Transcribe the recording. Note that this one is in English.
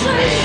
是。